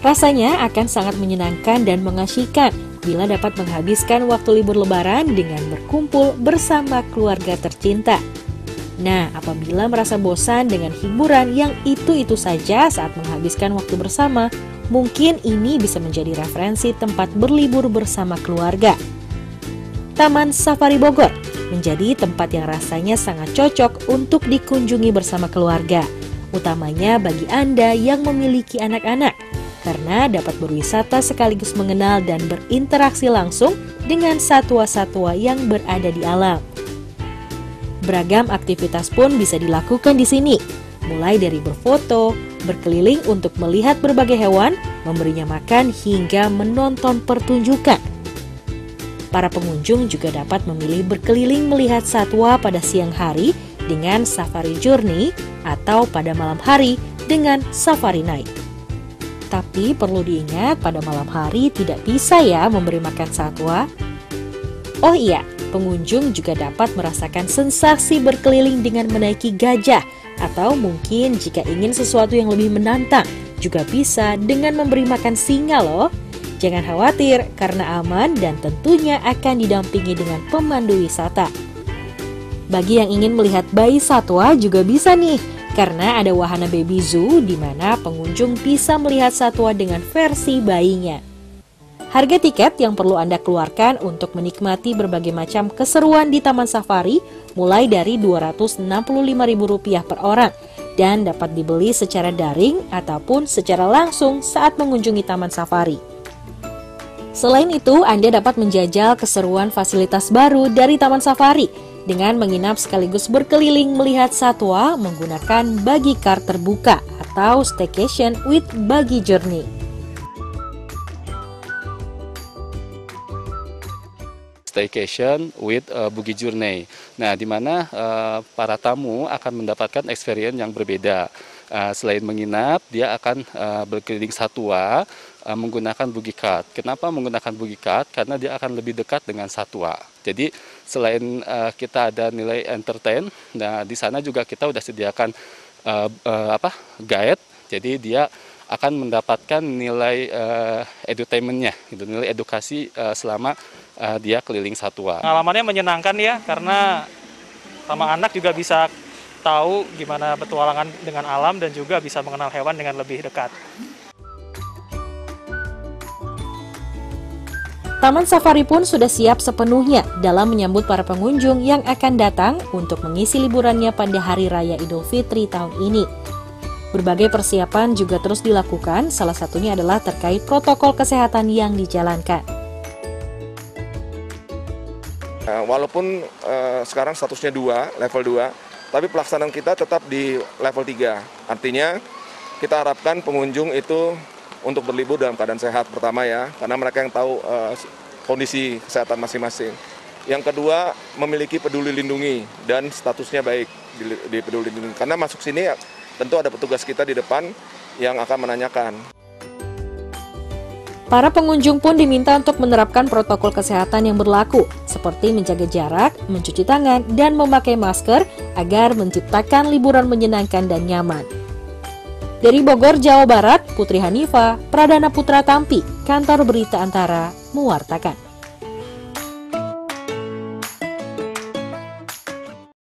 Rasanya akan sangat menyenangkan dan mengasyikan bila dapat menghabiskan waktu libur lebaran dengan berkumpul bersama keluarga tercinta. Nah, apabila merasa bosan dengan hiburan yang itu-itu saja saat menghabiskan waktu bersama, mungkin ini bisa menjadi referensi tempat berlibur bersama keluarga. Taman Safari Bogor menjadi tempat yang rasanya sangat cocok untuk dikunjungi bersama keluarga, utamanya bagi Anda yang memiliki anak-anak karena dapat berwisata sekaligus mengenal dan berinteraksi langsung dengan satwa-satwa yang berada di alam. Beragam aktivitas pun bisa dilakukan di sini, mulai dari berfoto, berkeliling untuk melihat berbagai hewan, memberinya makan hingga menonton pertunjukan. Para pengunjung juga dapat memilih berkeliling melihat satwa pada siang hari dengan safari journey atau pada malam hari dengan safari night. Tapi perlu diingat pada malam hari tidak bisa ya memberi makan satwa. Oh iya, pengunjung juga dapat merasakan sensasi berkeliling dengan menaiki gajah atau mungkin jika ingin sesuatu yang lebih menantang juga bisa dengan memberi makan singa loh. Jangan khawatir karena aman dan tentunya akan didampingi dengan pemandu wisata. Bagi yang ingin melihat bayi satwa juga bisa nih karena ada wahana baby zoo di mana pengunjung bisa melihat satwa dengan versi bayinya. Harga tiket yang perlu Anda keluarkan untuk menikmati berbagai macam keseruan di Taman Safari mulai dari Rp265.000 per orang dan dapat dibeli secara daring ataupun secara langsung saat mengunjungi Taman Safari. Selain itu, Anda dapat menjajal keseruan fasilitas baru dari Taman Safari dengan menginap sekaligus berkeliling melihat satwa menggunakan bagi car terbuka atau staycation with buggy journey. staycation with uh, Bugis Journey. Nah, di mana uh, para tamu akan mendapatkan experience yang berbeda. Uh, selain menginap, dia akan uh, berkeliling satwa uh, menggunakan buggy cart. Kenapa menggunakan buggy cart? Karena dia akan lebih dekat dengan satwa. Jadi selain kita ada nilai entertain, nah di sana juga kita sudah sediakan apa guide. Jadi dia akan mendapatkan nilai uh, edutainmentnya, gitu, nilai edukasi uh, selama uh, dia keliling satwa. Pengalamannya menyenangkan ya, karena sama anak juga bisa tahu gimana petualangan dengan alam dan juga bisa mengenal hewan dengan lebih dekat. Taman Safari pun sudah siap sepenuhnya dalam menyambut para pengunjung yang akan datang untuk mengisi liburannya pada Hari Raya Idul Fitri tahun ini. Berbagai persiapan juga terus dilakukan, salah satunya adalah terkait protokol kesehatan yang dijalankan. Eh, walaupun uh, sekarang statusnya 2, level 2, tapi pelaksanaan kita tetap di level 3. Artinya kita harapkan pengunjung itu untuk berlibur dalam keadaan sehat pertama ya, karena mereka yang tahu uh, kondisi kesehatan masing-masing. Yang kedua, memiliki peduli lindungi dan statusnya baik di, di peduli lindungi. Karena masuk sini tentu ada petugas kita di depan yang akan menanyakan. Para pengunjung pun diminta untuk menerapkan protokol kesehatan yang berlaku, seperti menjaga jarak, mencuci tangan, dan memakai masker agar menciptakan liburan menyenangkan dan nyaman. Dari Bogor, Jawa Barat, Putri Hanifa, Pradana Putra Tampi, Kantor Berita Antara, mewartakan.